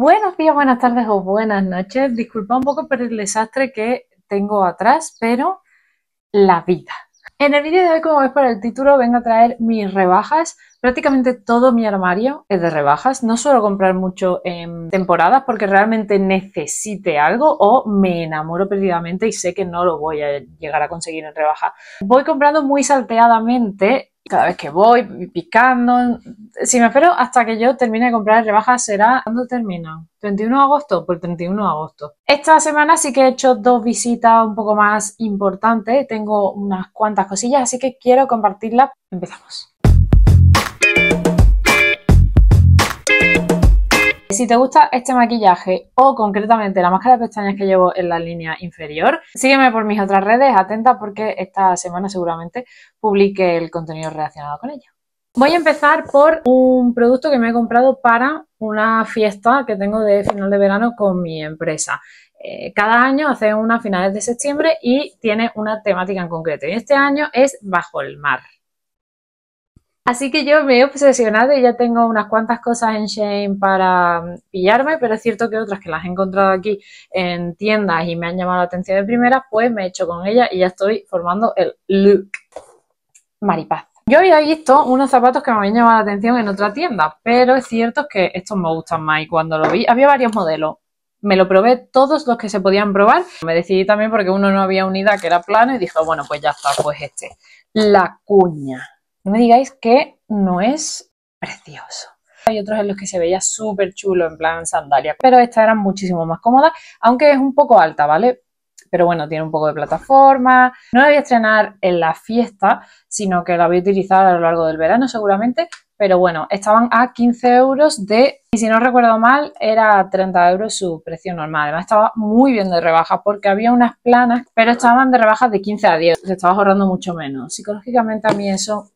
Buenos días, buenas tardes o buenas noches. Disculpa un poco por el desastre que tengo atrás, pero la vida. En el vídeo de hoy, como ves por el título, vengo a traer mis rebajas. Prácticamente todo mi armario es de rebajas. No suelo comprar mucho en temporadas porque realmente necesite algo o me enamoro perdidamente y sé que no lo voy a llegar a conseguir en rebaja. Voy comprando muy salteadamente cada vez que voy picando. Si me espero hasta que yo termine de comprar rebajas será... ¿Cuándo termina? ¿31 de agosto? Pues 31 de agosto. Esta semana sí que he hecho dos visitas un poco más importantes. Tengo unas cuantas cosillas, así que quiero compartirlas. Empezamos. Si te gusta este maquillaje o concretamente la máscara de pestañas que llevo en la línea inferior, sígueme por mis otras redes, atenta porque esta semana seguramente publique el contenido relacionado con ella. Voy a empezar por un producto que me he comprado para una fiesta que tengo de final de verano con mi empresa. Eh, cada año hace una finales de septiembre y tiene una temática en concreto. Y este año es bajo el mar. Así que yo me he obsesionado y ya tengo unas cuantas cosas en Shane para mm, pillarme, pero es cierto que otras que las he encontrado aquí en tiendas y me han llamado la atención de primera, pues me he hecho con ellas y ya estoy formando el look maripaz. Yo había visto unos zapatos que me habían llamado la atención en otra tienda, pero es cierto que estos me gustan más y cuando lo vi, había varios modelos. Me lo probé todos los que se podían probar. Me decidí también porque uno no había unidad que era plano y dije, bueno, pues ya está, pues este. La cuña. No me digáis que no es precioso. Hay otros en los que se veía súper chulo en plan sandalia, pero esta era muchísimo más cómoda, aunque es un poco alta, ¿vale? Pero bueno, tiene un poco de plataforma. No la voy a estrenar en la fiesta, sino que la voy a utilizar a lo largo del verano seguramente. Pero bueno, estaban a 15 euros de, y si no recuerdo mal, era 30 euros su precio normal. Además estaba muy bien de rebaja porque había unas planas, pero estaban de rebajas de 15 a 10. Se estaba ahorrando mucho menos. Psicológicamente a mí eso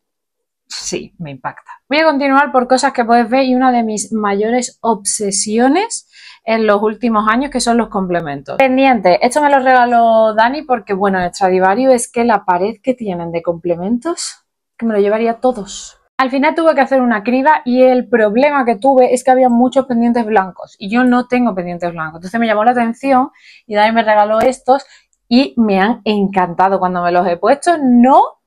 sí, me impacta. Voy a continuar por cosas que puedes ver y una de mis mayores obsesiones en los últimos años que son los complementos. Pendiente, esto me lo regaló Dani porque bueno, en Stradivarius es que la pared que tienen de complementos, que me lo llevaría todos. Al final tuve que hacer una criba y el problema que tuve es que había muchos pendientes blancos y yo no tengo pendientes blancos. Entonces me llamó la atención y Dani me regaló estos y me han encantado cuando me los he puesto. No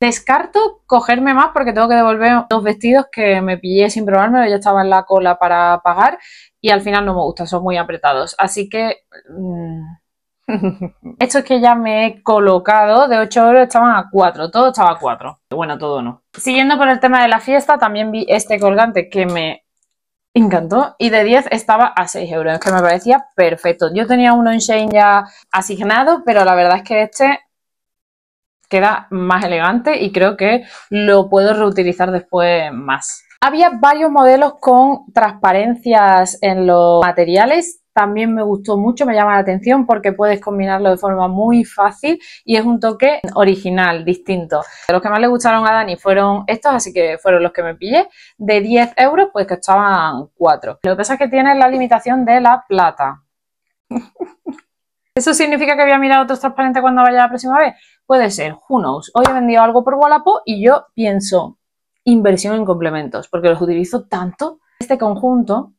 Descarto cogerme más porque tengo que devolver dos vestidos que me pillé sin probármelo, ya estaba en la cola para pagar y al final no me gustan, son muy apretados. Así que... Mm, esto es que ya me he colocado, de 8 euros estaban a 4, todo estaba a 4. Bueno, todo no. Siguiendo por el tema de la fiesta, también vi este colgante que me encantó y de 10 estaba a 6 euros, que me parecía perfecto. Yo tenía uno en Shane ya asignado, pero la verdad es que este queda más elegante y creo que lo puedo reutilizar después más. Había varios modelos con transparencias en los materiales. También me gustó mucho, me llama la atención porque puedes combinarlo de forma muy fácil y es un toque original, distinto. Los que más le gustaron a Dani fueron estos, así que fueron los que me pillé. De 10 euros, pues que estaban 4. Lo que pasa es que tiene la limitación de la plata. ¿Eso significa que voy a mirar otros transparentes cuando vaya la próxima vez? Puede ser, who knows. Hoy he vendido algo por Wallapop y yo pienso inversión en complementos, porque los utilizo tanto, este conjunto,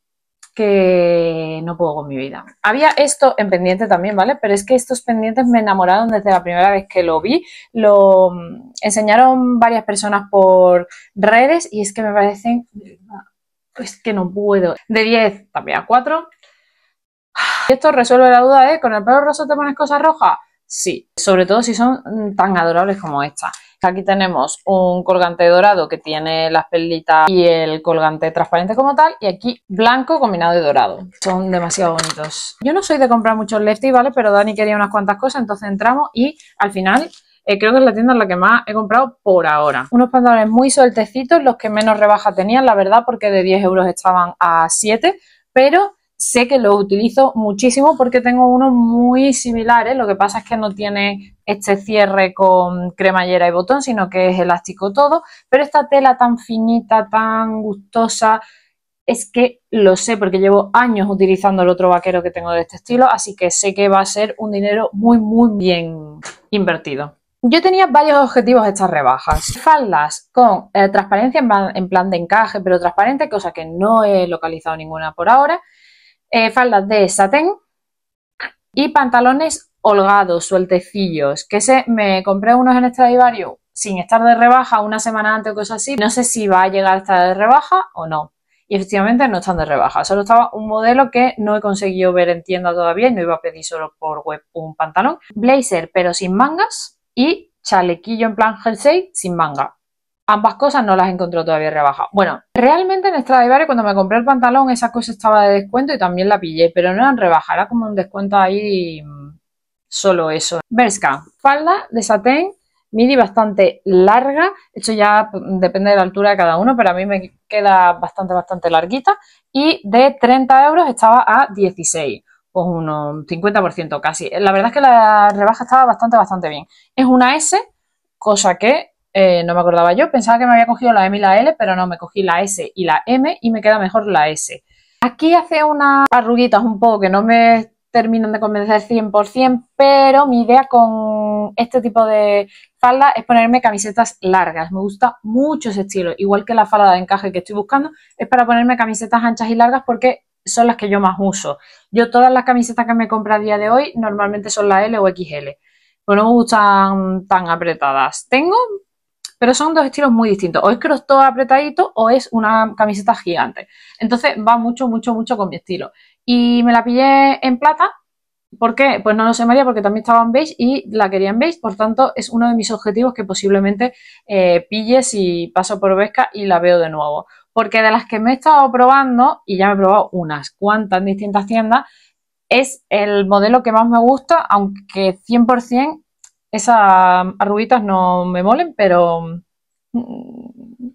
que no puedo con mi vida. Había esto en pendiente también, ¿vale? Pero es que estos pendientes me enamoraron desde la primera vez que lo vi. Lo mm, enseñaron varias personas por redes y es que me parecen... Pues que no puedo. De 10 también a 4. Esto resuelve la duda, ¿eh? ¿Con el pelo rosa te pones cosas rojas? Sí, sobre todo si son mm, tan adorables como esta. Aquí tenemos un colgante dorado que tiene las perlitas y el colgante transparente como tal. Y aquí blanco combinado de dorado. Son demasiado bonitos. Yo no soy de comprar muchos lefty, ¿vale? Pero Dani quería unas cuantas cosas, entonces entramos y al final eh, creo que es la tienda en la que más he comprado por ahora. Unos pantalones muy sueltecitos, los que menos rebaja tenían, la verdad, porque de 10 euros estaban a 7, pero sé que lo utilizo muchísimo porque tengo unos muy similares, lo que pasa es que no tiene este cierre con cremallera y botón, sino que es elástico todo, pero esta tela tan finita, tan gustosa, es que lo sé porque llevo años utilizando el otro vaquero que tengo de este estilo, así que sé que va a ser un dinero muy, muy bien invertido. Yo tenía varios objetivos estas rebajas. Faldas con eh, transparencia en plan de encaje, pero transparente, cosa que no he localizado ninguna por ahora eh, faldas de satén y pantalones holgados, sueltecillos, que se me compré unos en Stradivarius sin estar de rebaja una semana antes o cosas así. No sé si va a llegar a estar de rebaja o no. Y efectivamente no están de rebaja. Solo estaba un modelo que no he conseguido ver en tienda todavía y no iba a pedir solo por web un pantalón. Blazer pero sin mangas y chalequillo en plan jersey sin manga. Ambas cosas no las encontré todavía rebaja. Bueno, realmente en Stradivarius cuando me compré el pantalón esa cosa estaba de descuento y también la pillé, pero no en rebaja, era como un descuento ahí mm, solo eso. Berska, falda de satén midi bastante larga, esto ya depende de la altura de cada uno, pero a mí me queda bastante, bastante larguita, y de 30 euros estaba a 16, pues unos 50% casi. La verdad es que la rebaja estaba bastante, bastante bien. Es una S, cosa que eh, no me acordaba yo, pensaba que me había cogido la M y la L, pero no, me cogí la S y la M y me queda mejor la S. Aquí hace unas arruguitas un poco que no me terminan de convencer 100%, pero mi idea con este tipo de falda es ponerme camisetas largas. Me gusta mucho ese estilo, igual que la falda de encaje que estoy buscando, es para ponerme camisetas anchas y largas porque son las que yo más uso. Yo todas las camisetas que me compro a día de hoy normalmente son la L o XL, pues no me gustan tan apretadas. Tengo, pero son dos estilos muy distintos. O es cross todo apretadito o es una camiseta gigante. Entonces va mucho, mucho, mucho con mi estilo. Y me la pillé en plata. ¿Por qué? Pues no lo sé María, porque también estaba en beige y la quería en beige. Por tanto, es uno de mis objetivos que posiblemente eh, pille si paso por Vesca y la veo de nuevo. Porque de las que me he estado probando, y ya me he probado unas cuantas en distintas tiendas, es el modelo que más me gusta, aunque 100% esas arruguitas no me molen, pero mm,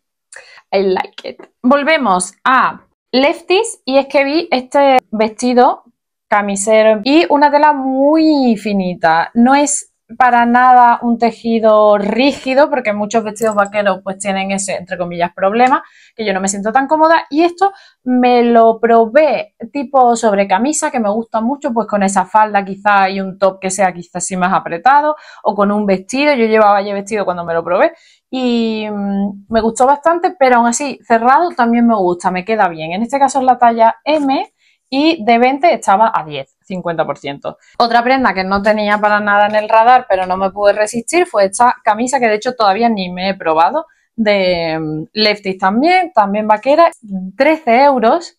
I like it. Volvemos a Lefties y es que vi este vestido camisero y una tela muy finita. No es para nada un tejido rígido porque muchos vestidos vaqueros pues tienen ese, entre comillas, problema que yo no me siento tan cómoda y esto me lo probé tipo sobre camisa que me gusta mucho pues con esa falda quizá y un top que sea quizás así más apretado o con un vestido, yo llevaba ya vestido cuando me lo probé y mm, me gustó bastante pero aún así cerrado también me gusta, me queda bien, en este caso es la talla M y de 20 estaba a 10. 50%. Otra prenda que no tenía para nada en el radar, pero no me pude resistir, fue esta camisa que de hecho todavía ni me he probado, de mm, Lefties también, también vaquera, 13 euros,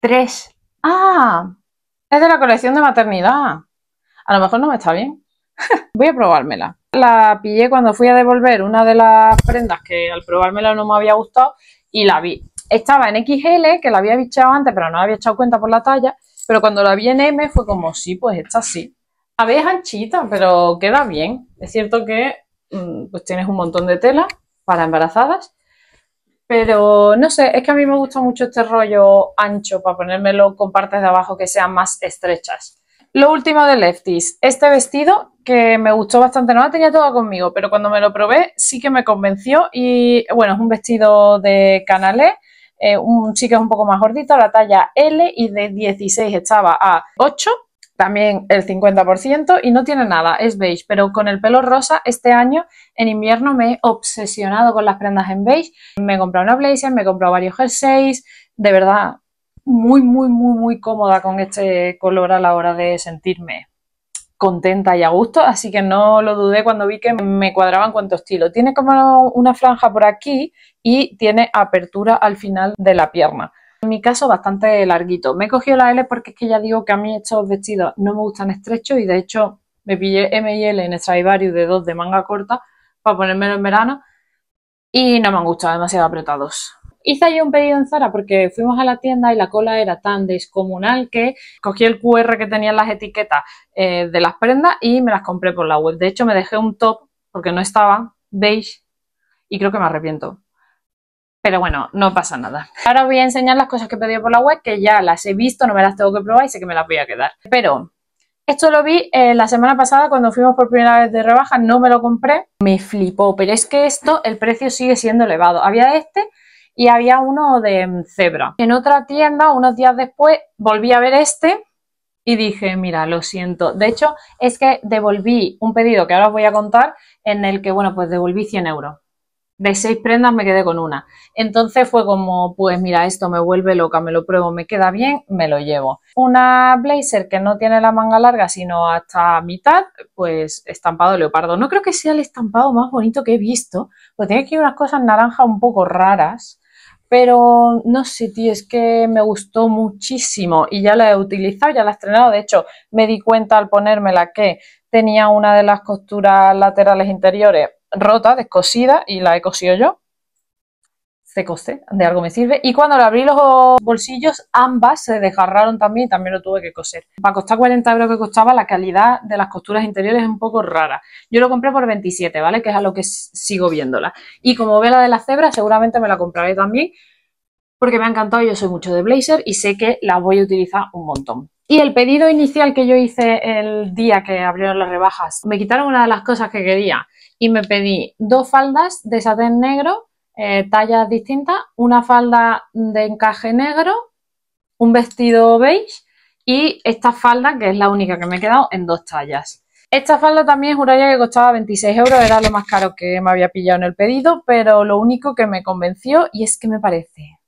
3. ¡Ah! Es de la colección de maternidad. A lo mejor no me está bien. Voy a probármela. La pillé cuando fui a devolver una de las prendas que al probármela no me había gustado y la vi. Estaba en XL, que la había bichado antes, pero no había echado cuenta por la talla. Pero cuando la vi en M fue como, sí, pues esta sí. A ver, es anchita, pero queda bien. Es cierto que mm, pues tienes un montón de tela para embarazadas. Pero no sé, es que a mí me gusta mucho este rollo ancho para ponérmelo con partes de abajo que sean más estrechas. Lo último de Lefties, este vestido que me gustó bastante, no la tenía toda conmigo, pero cuando me lo probé sí que me convenció. Y bueno, es un vestido de canalé. Eh, un es un poco más gordito, la talla L y de 16 estaba a 8, también el 50% y no tiene nada, es beige, pero con el pelo rosa este año en invierno me he obsesionado con las prendas en beige, me he comprado una blazer, me he comprado varios jerseys, de verdad muy muy muy muy cómoda con este color a la hora de sentirme contenta y a gusto, así que no lo dudé cuando vi que me cuadraba en cuanto estilo. Tiene como una franja por aquí y tiene apertura al final de la pierna. En mi caso bastante larguito. Me he cogido la L porque es que ya digo que a mí estos vestidos no me gustan estrechos y de hecho me pillé M y L en Stradivarius de dos de manga corta para ponérmelo en verano y no me han gustado demasiado apretados. Hice yo un pedido en Zara porque fuimos a la tienda y la cola era tan descomunal que cogí el QR que tenían las etiquetas eh, de las prendas y me las compré por la web. De hecho, me dejé un top porque no estaba beige y creo que me arrepiento. Pero bueno, no pasa nada. Ahora voy a enseñar las cosas que he pedido por la web, que ya las he visto, no me las tengo que probar y sé que me las voy a quedar. Pero esto lo vi eh, la semana pasada cuando fuimos por primera vez de rebaja, no me lo compré, me flipó, pero es que esto, el precio sigue siendo elevado. Había este y había uno de cebra. En otra tienda, unos días después, volví a ver este y dije, mira, lo siento. De hecho, es que devolví un pedido que ahora os voy a contar en el que, bueno, pues devolví 100 euros. de seis prendas me quedé con una. Entonces fue como, pues mira, esto me vuelve loca, me lo pruebo, me queda bien, me lo llevo. Una blazer que no tiene la manga larga, sino hasta mitad, pues estampado leopardo. No creo que sea el estampado más bonito que he visto, porque tiene aquí unas cosas naranjas un poco raras. Pero no sé, tío, es que me gustó muchísimo y ya la he utilizado, ya la he estrenado. De hecho, me di cuenta al ponérmela que tenía una de las costuras laterales interiores rota, descosida y la he cosido yo. Cose, de algo me sirve. Y cuando le abrí los bolsillos, ambas se desgarraron también y también lo tuve que coser. Para costar 40 euros que costaba, la calidad de las costuras interiores es un poco rara. Yo lo compré por 27, ¿vale? Que es a lo que sigo viéndola. Y como ve la de la cebra, seguramente me la compraré también porque me ha encantado. Yo soy mucho de blazer y sé que la voy a utilizar un montón. Y el pedido inicial que yo hice el día que abrieron las rebajas, me quitaron una de las cosas que quería y me pedí dos faldas de satén negro, eh, tallas distintas, una falda de encaje negro, un vestido beige y esta falda que es la única que me he quedado en dos tallas. Esta falda también juraría que costaba 26 euros, era lo más caro que me había pillado en el pedido, pero lo único que me convenció y es que me parece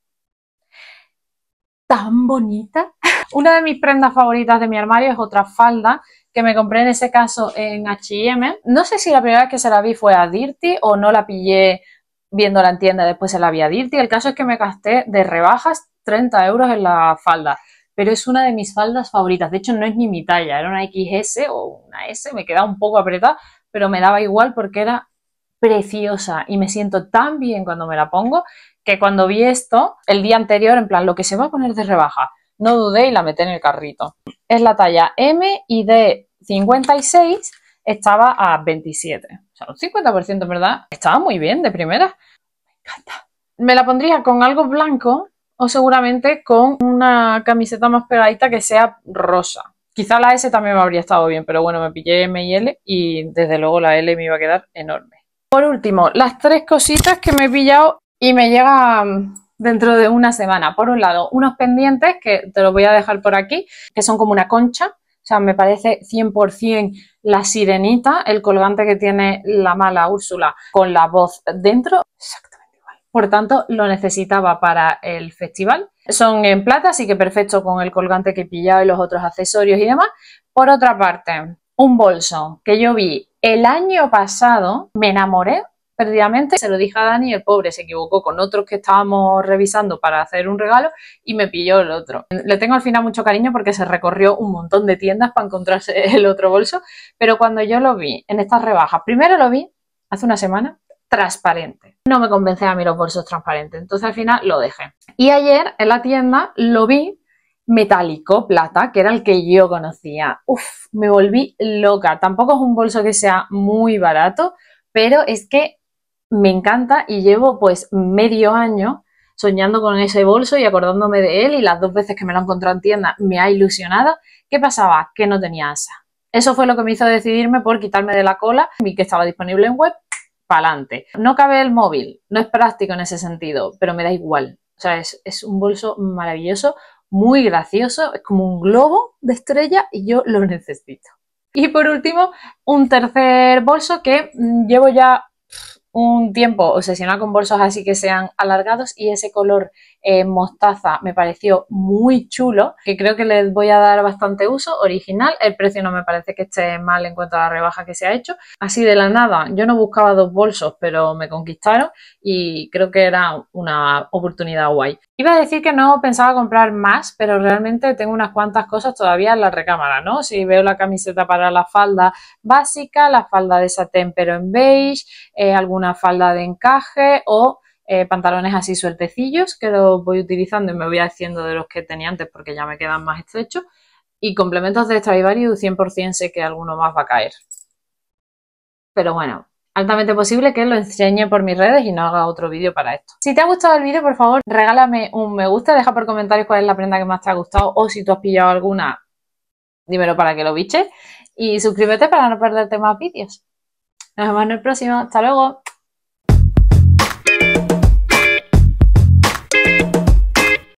tan bonita. Una de mis prendas favoritas de mi armario es otra falda que me compré en ese caso en H&M. No sé si la primera vez que se la vi fue a Dirty o no la pillé viéndola en tienda, después se la vi a Dirty. El caso es que me gasté de rebajas 30 euros en la falda, pero es una de mis faldas favoritas. De hecho, no es ni mi talla, era una XS o una S, me quedaba un poco apretada, pero me daba igual porque era preciosa y me siento tan bien cuando me la pongo que cuando vi esto el día anterior, en plan, lo que se va a poner de rebaja, no dudé y la metí en el carrito. Es la talla M y de 56 estaba a 27. Sea, un 50%, ¿verdad? Estaba muy bien de primera. Me encanta. Me la pondría con algo blanco o seguramente con una camiseta más pegadita que sea rosa. Quizá la S también me habría estado bien, pero bueno, me pillé M y L y desde luego la L me iba a quedar enorme. Por último, las tres cositas que me he pillado y me llega dentro de una semana. Por un lado, unos pendientes que te los voy a dejar por aquí, que son como una concha. Sea, me parece 100% la sirenita, el colgante que tiene la mala Úrsula con la voz dentro. Exactamente igual. Por tanto, lo necesitaba para el festival. Son en plata, así que perfecto con el colgante que he pillado y los otros accesorios y demás. Por otra parte, un bolso que yo vi el año pasado, me enamoré perdidamente. Se lo dije a Dani, el pobre se equivocó con otros que estábamos revisando para hacer un regalo y me pilló el otro. Le tengo al final mucho cariño porque se recorrió un montón de tiendas para encontrarse el otro bolso, pero cuando yo lo vi en estas rebajas, primero lo vi hace una semana transparente. No me convence a mí los bolsos transparentes, entonces al final lo dejé. Y ayer en la tienda lo vi metálico, plata, que era el que yo conocía. Uf, me volví loca. Tampoco es un bolso que sea muy barato, pero es que me encanta y llevo pues medio año soñando con ese bolso y acordándome de él y las dos veces que me lo he encontrado en tienda me ha ilusionado. ¿Qué pasaba? Que no tenía asa. Eso fue lo que me hizo decidirme por quitarme de la cola, vi que estaba disponible en web, pa'lante. No cabe el móvil, no es práctico en ese sentido, pero me da igual. O sea, es, es un bolso maravilloso, muy gracioso, es como un globo de estrella y yo lo necesito. Y por último, un tercer bolso que llevo ya un tiempo obsesionada con bolsos así que sean alargados y ese color eh, mostaza me pareció muy chulo, que creo que les voy a dar bastante uso, original, el precio no me parece que esté mal en cuanto a la rebaja que se ha hecho, así de la nada, yo no buscaba dos bolsos pero me conquistaron y creo que era una oportunidad guay. Iba a decir que no pensaba comprar más, pero realmente tengo unas cuantas cosas todavía en la recámara, ¿no? Si veo la camiseta para la falda básica, la falda de satén pero en beige, eh, falda de encaje o eh, pantalones así sueltecillos que los voy utilizando y me voy haciendo de los que tenía antes porque ya me quedan más estrechos. Y complementos de Stradivarius 100% sé que alguno más va a caer. Pero bueno, altamente posible que lo enseñe por mis redes y no haga otro vídeo para esto. Si te ha gustado el vídeo, por favor, regálame un me gusta, deja por comentarios cuál es la prenda que más te ha gustado o si tú has pillado alguna, dímelo para que lo biches. Y suscríbete para no perderte más vídeos. Nos vemos en el próximo. Hasta luego.